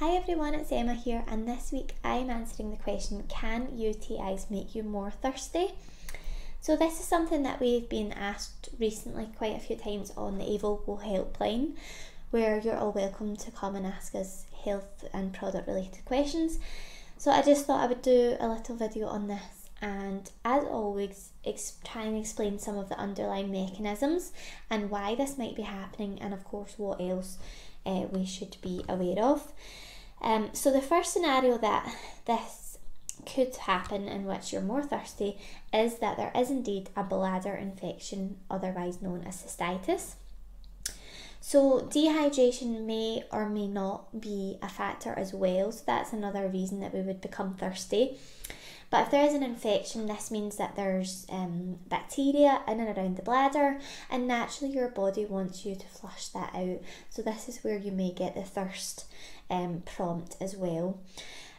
Hi everyone, it's Emma here, and this week I'm answering the question Can UTIs make you more thirsty? So, this is something that we've been asked recently quite a few times on the A.Vogel helpline, where you're all welcome to come and ask us health and product related questions. So, I just thought I would do a little video on this, and as always, try and explain some of the underlying mechanisms and why this might be happening, and of course, what else uh, we should be aware of. Um, so, the first scenario that this could happen in which you're more thirsty is that there is indeed a bladder infection, otherwise known as cystitis. So, dehydration may or may not be a factor as well, so that's another reason that we would become thirsty. But if there is an infection, this means that there's um, bacteria in and around the bladder, and naturally your body wants you to flush that out. So, this is where you may get the thirst um, prompt as well.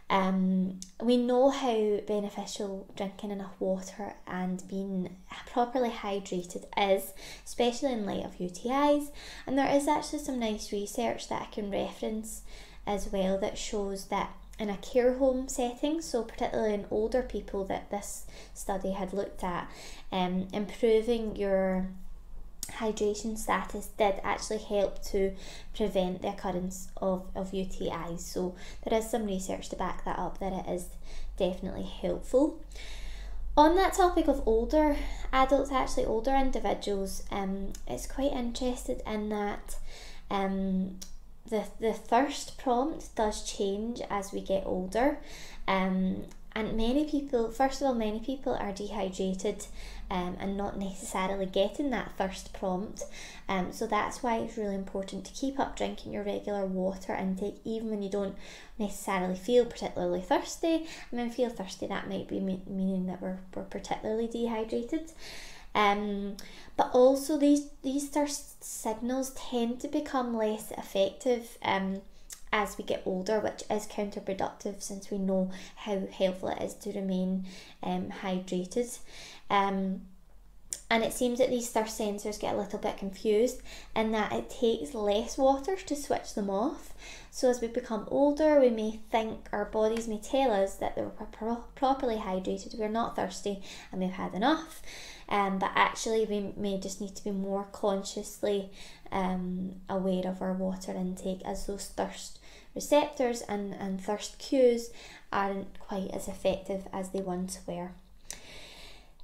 Um, we know how beneficial drinking enough water and being properly hydrated is, especially in light of UTIs. And there is actually some nice research that I can reference as well that shows that in a care home setting, so particularly in older people that this study had looked at, um, improving your hydration status did actually help to prevent the occurrence of, of UTIs. So there is some research to back that up that it is definitely helpful. On that topic of older adults, actually older individuals, um, it's quite interested in that um, the, the thirst prompt does change as we get older. Um, and many people, first of all, many people are dehydrated um, and not necessarily getting that thirst prompt. Um, so that's why it's really important to keep up drinking your regular water intake, even when you don't necessarily feel particularly thirsty. And when feel thirsty, that might be me- meaning that we're, we're particularly dehydrated. Um, but also these these thirst signals tend to become less effective um, as we get older, which is counterproductive since we know how helpful it is to remain um, hydrated. Um, and it seems that these thirst sensors get a little bit confused in that it takes less water to switch them off. So, as we become older, we may think our bodies may tell us that we're pro- properly hydrated, we're not thirsty, and we've had enough. Um, but actually, we may just need to be more consciously um, aware of our water intake as those thirst receptors and, and thirst cues aren't quite as effective as they once were.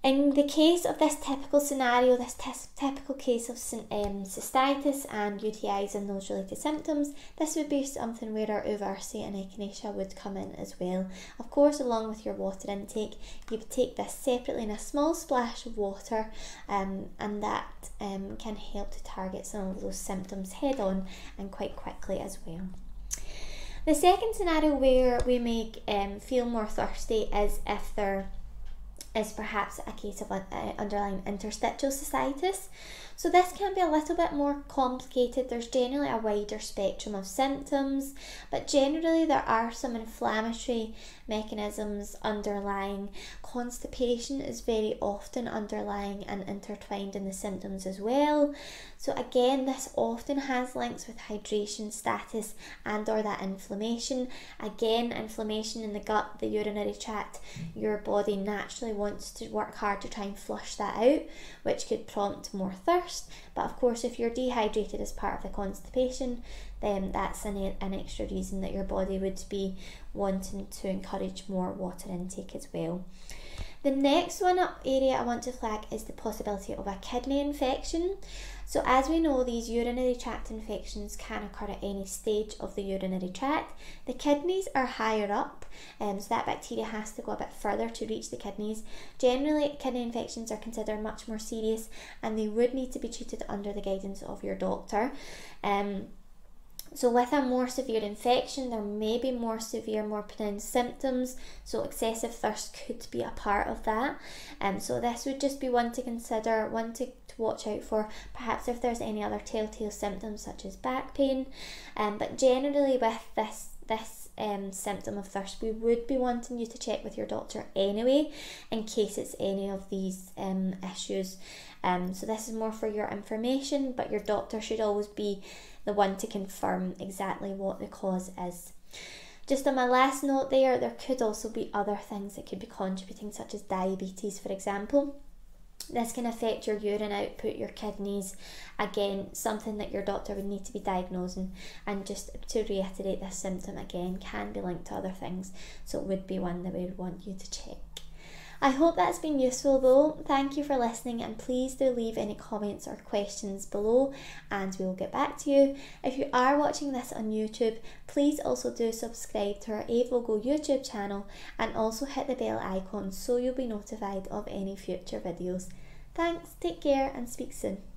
In the case of this typical scenario, this typical case of um, cystitis and UTIs and those related symptoms, this would be something where our Uva-ursi and echinacea would come in as well. Of course, along with your water intake, you would take this separately in a small splash of water, um, and that um, can help to target some of those symptoms head on and quite quickly as well. The second scenario where we may um, feel more thirsty is if there is perhaps a case of uh, underlying interstitial cystitis. So this can be a little bit more complicated. There's generally a wider spectrum of symptoms, but generally there are some inflammatory mechanisms underlying. Constipation is very often underlying and intertwined in the symptoms as well. So again, this often has links with hydration status and or that inflammation. Again, inflammation in the gut, the urinary tract, your body naturally wants to work hard to try and flush that out, which could prompt more thirst. But of course, if you're dehydrated as part of the constipation, then that's an, an extra reason that your body would be wanting to encourage more water intake as well. The next one up area I want to flag is the possibility of a kidney infection. So, as we know, these urinary tract infections can occur at any stage of the urinary tract. The kidneys are higher up, um, so that bacteria has to go a bit further to reach the kidneys. Generally, kidney infections are considered much more serious and they would need to be treated under the guidance of your doctor. Um, so, with a more severe infection, there may be more severe, more pronounced symptoms. So, excessive thirst could be a part of that. And um, so, this would just be one to consider, one to, to watch out for. Perhaps if there's any other telltale symptoms such as back pain. Um, but generally, with this this um, symptom of thirst, we would be wanting you to check with your doctor anyway in case it's any of these um, issues. Um, so this is more for your information, but your doctor should always be the one to confirm exactly what the cause is. Just on my last note there, there could also be other things that could be contributing, such as diabetes, for example. This can affect your urine output, your kidneys. Again, something that your doctor would need to be diagnosing. And just to reiterate, this symptom again can be linked to other things, so it would be one that we would want you to check. I hope that's been useful though. Thank you for listening and please do leave any comments or questions below and we will get back to you. If you are watching this on YouTube, please also do subscribe to our A.Vogel YouTube channel and also hit the bell icon so you'll be notified of any future videos. Thanks, take care and speak soon.